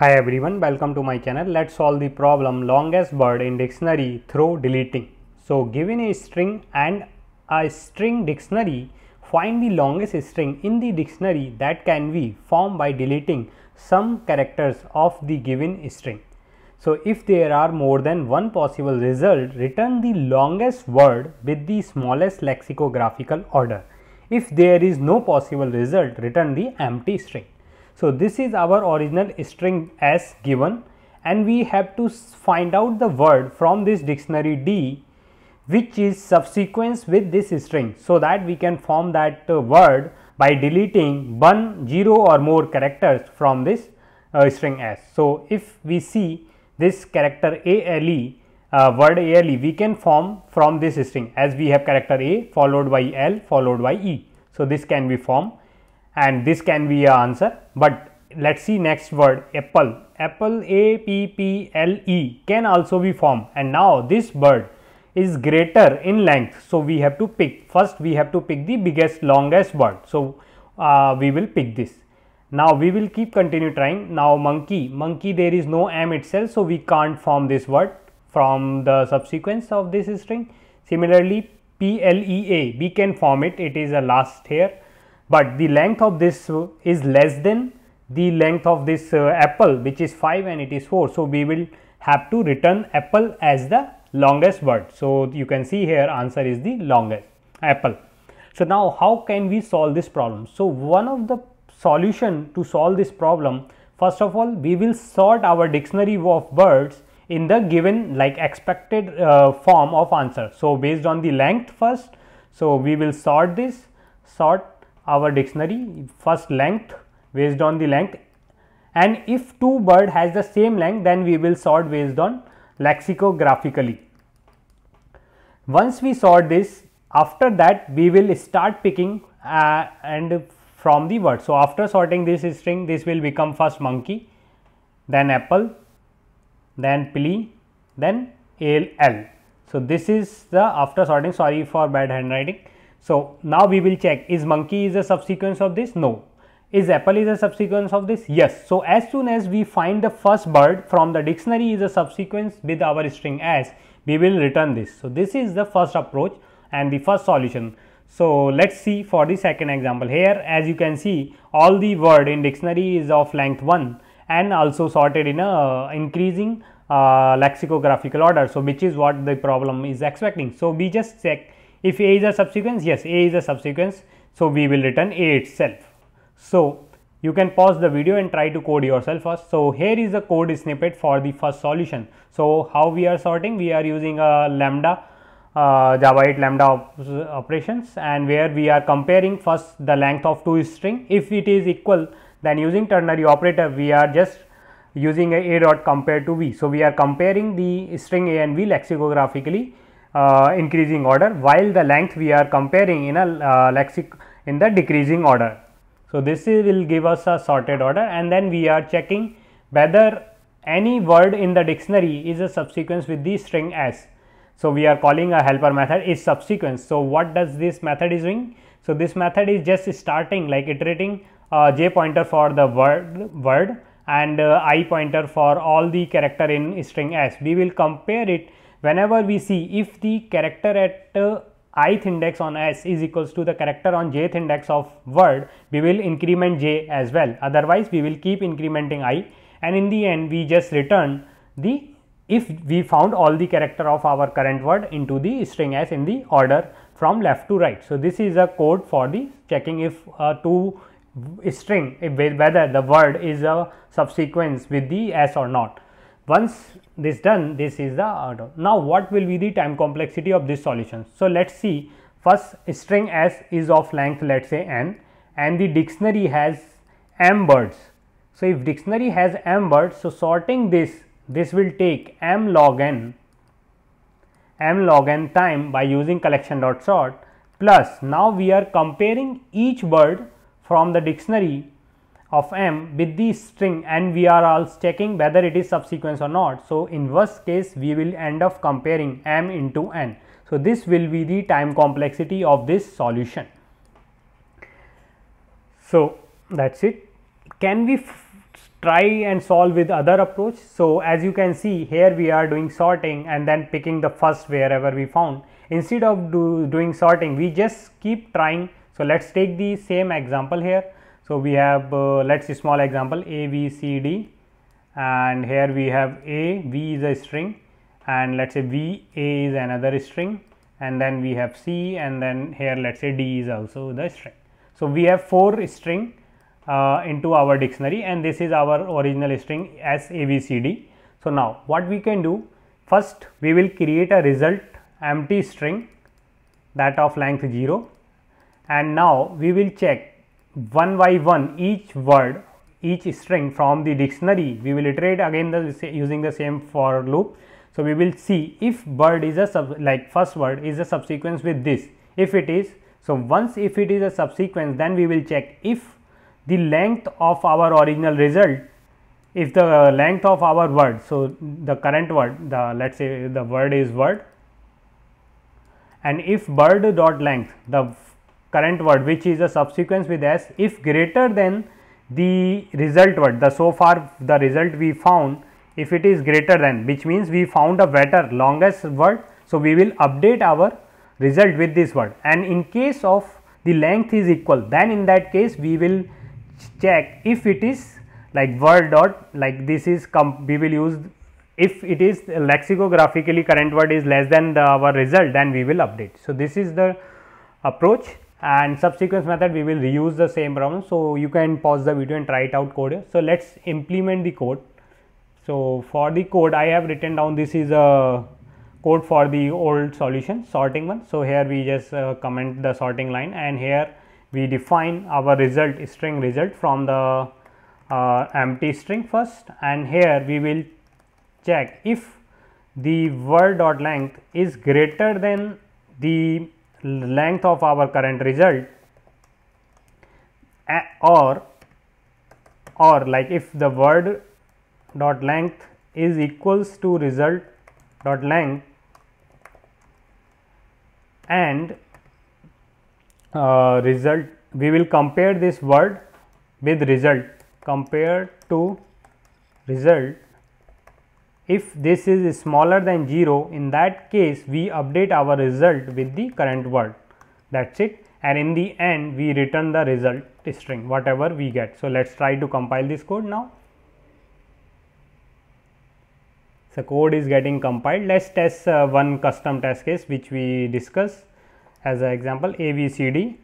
Hi everyone, welcome to my channel. Let's solve the problem longest word in dictionary through deleting. So given a string and a string dictionary, find the longest string in the dictionary that can be formed by deleting some characters of the given string. So if there are more than one possible result, return the longest word with the smallest lexicographical order. If there is no possible result, return the empty string. So this is our original string s given and we have to find out the word from this dictionary D which is subsequence with this string so that we can form that uh, word by deleting one, zero or more characters from this uh, string S. So if we see this character ALE uh, word ALE we can form from this string as we have character A followed by L followed by E. So this can be formed and this can be a answer. But let's see next word apple. Apple a p p l e can also be formed. And now this word is greater in length. So we have to pick. First we have to pick the biggest longest word so uh, we will pick this. Now we will keep continue trying. Now monkey. Monkey there is no m itself so we can't form this word from the subsequence of this string. Similarly p l e a we can form it. It is a last here but the length of this is less than the length of this uh, apple which is 5 and it is 4. So, we will have to return apple as the longest word. So, you can see here answer is the longest apple. So, now how can we solve this problem? So, one of the solution to solve this problem first of all we will sort our dictionary of words in the given like expected uh, form of answer. So, based on the length first. So, we will sort this sort our dictionary first length based on the length and if two bird has the same length then we will sort based on lexicographically. Once we sort this after that we will start picking uh, and from the word. So, after sorting this string this will become first monkey then apple then plea then L. So, this is the after sorting sorry for bad handwriting so, now we will check is monkey is a subsequence of this? No. Is apple is a subsequence of this? Yes. So, as soon as we find the first bird from the dictionary is a subsequence with our string s, we will return this. So, this is the first approach and the first solution. So, let us see for the second example here as you can see all the word in dictionary is of length 1 and also sorted in a increasing uh, lexicographical order. So, which is what the problem is expecting. So, we just check if A is a subsequence, yes, A is a subsequence. So, we will return A itself. So, you can pause the video and try to code yourself first. So, here is the code snippet for the first solution. So, how we are sorting? We are using a lambda uh, Java 8 lambda op operations and where we are comparing first the length of two string. If it is equal then using ternary operator we are just using a, a dot compare to v. So, we are comparing the string a and v lexicographically increasing order while the length we are comparing in a uh, lexic in the decreasing order. So, this is, will give us a sorted order and then we are checking whether any word in the dictionary is a subsequence with the string s. So, we are calling a helper method is subsequence. So, what does this method is doing? So, this method is just starting like iterating uh, j pointer for the word word and uh, i pointer for all the character in string s. We will compare it whenever we see if the character at uh, ith index on s is equals to the character on jth index of word we will increment j as well otherwise we will keep incrementing i and in the end we just return the if we found all the character of our current word into the string s in the order from left to right. So, this is a code for the checking if uh, two string if whether the word is a subsequence with the s or not. Once this done, this is the order. Now, what will be the time complexity of this solution? So, let us see first string s is of length let us say n and the dictionary has m words. So, if dictionary has m words, so sorting this, this will take m log n, m log n time by using collection dot sort plus now we are comparing each word from the dictionary of m with the string and we are also checking whether it is subsequence or not. So, in worst case we will end up comparing m into n. So, this will be the time complexity of this solution. So, that is it. Can we try and solve with other approach. So as you can see here we are doing sorting and then picking the first wherever we found. Instead of do, doing sorting we just keep trying. So let's take the same example here. So we have uh, let's see small example A B C D and here we have A V is a string and let's say V A is another string and then we have C and then here let's say D is also the string. So we have four string uh, into our dictionary and this is our original string as ABCD. So, now what we can do first we will create a result empty string that of length 0 and now we will check one by one each word each string from the dictionary we will iterate again the using the same for loop. So, we will see if bird is a sub like first word is a subsequence with this if it is. So, once if it is a subsequence then we will check if the length of our original result if the length of our word so the current word the let us say the word is word and if bird dot length the current word which is a subsequence with s if greater than the result word the so far the result we found if it is greater than which means we found a better longest word so we will update our result with this word and in case of the length is equal then in that case we will check if it is like word dot like this is we will use if it is lexicographically current word is less than the our result then we will update. So, this is the approach and subsequence method we will reuse the same problem. So, you can pause the video and try it out code. So, let us implement the code. So, for the code I have written down this is a code for the old solution sorting one. So, here we just uh, comment the sorting line and here we define our result string result from the uh, empty string first and here we will check if the word dot length is greater than the length of our current result or or like if the word dot length is equals to result dot length and uh, result we will compare this word with result. Compared to result if this is smaller than 0 in that case we update our result with the current word that's it. And in the end we return the result string whatever we get. So let's try to compile this code now. The code is getting compiled. Let's test uh, one custom test case which we discuss as an example ABCD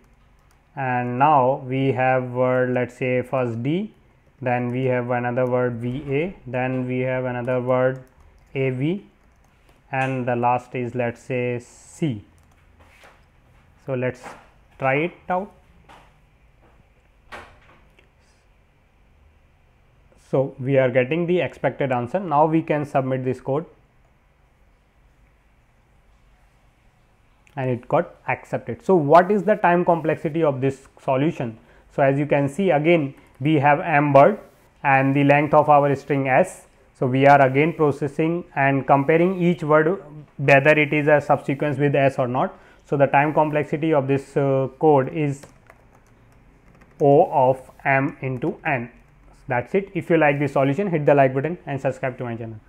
and now we have word let us say first D then we have another word VA then we have another word AV and the last is let us say C. So, let us try it out. So, we are getting the expected answer now we can submit this code and it got accepted. So, what is the time complexity of this solution? So, as you can see again we have m bird and the length of our string s. So, we are again processing and comparing each word whether it is a subsequence with s or not. So, the time complexity of this uh, code is O of m into n. That is it. If you like this solution hit the like button and subscribe to my channel.